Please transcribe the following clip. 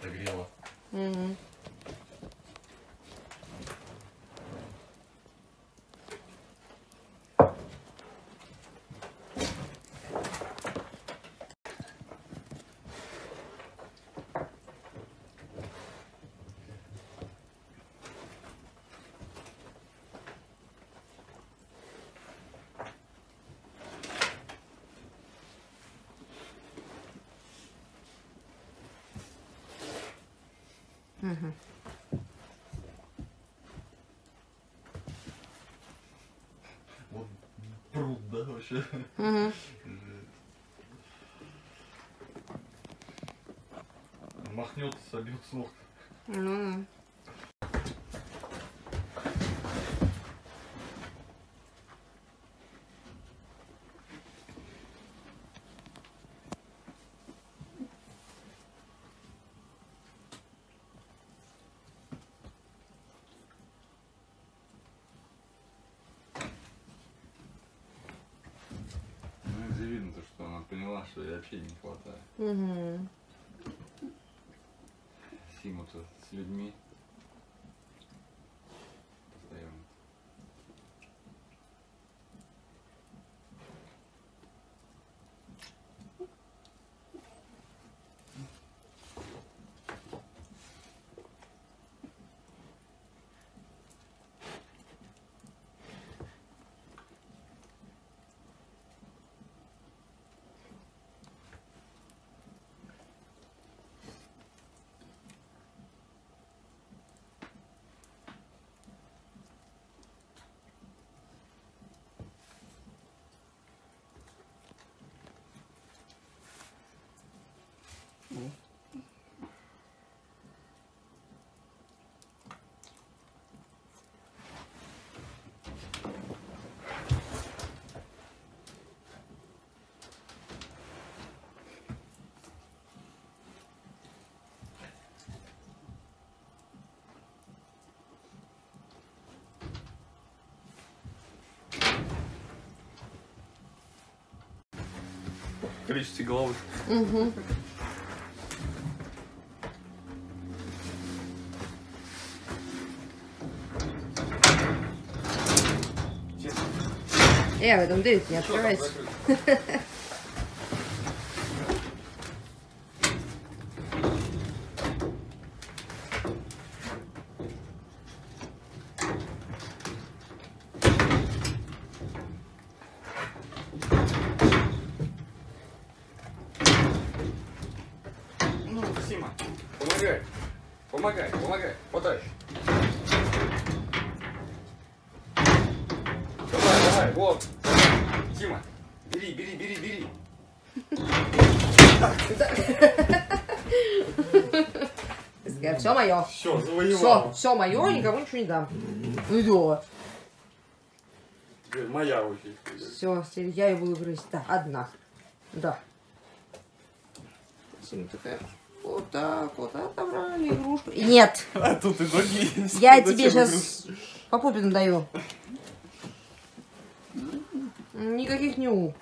отогрела. Мгм. Мгм. Вот пруд, да, вообще. Мгм. Махнет, собьет с ног. Ну, Ну, ей общения не хватает. Мгм. Симу-то с людьми. Количество головы. Мгм. Э, в этом дырке не открывайся. Ну, Сима, помогай. Помогай, помогай. Потащи. Давай, давай, вот. Сима, бери, бери, бери, бери. Все мое. Все, Все, завоевал. все мое, никому ничего не дам. Идиот. Теперь моя очередь. Все, я ее буду грызть. Да, одна. Да. Сима такая, вот так вот отобрали игрушку. Нет, А тут и другие есть. я тебе сейчас по попе надаю. Никаких ню.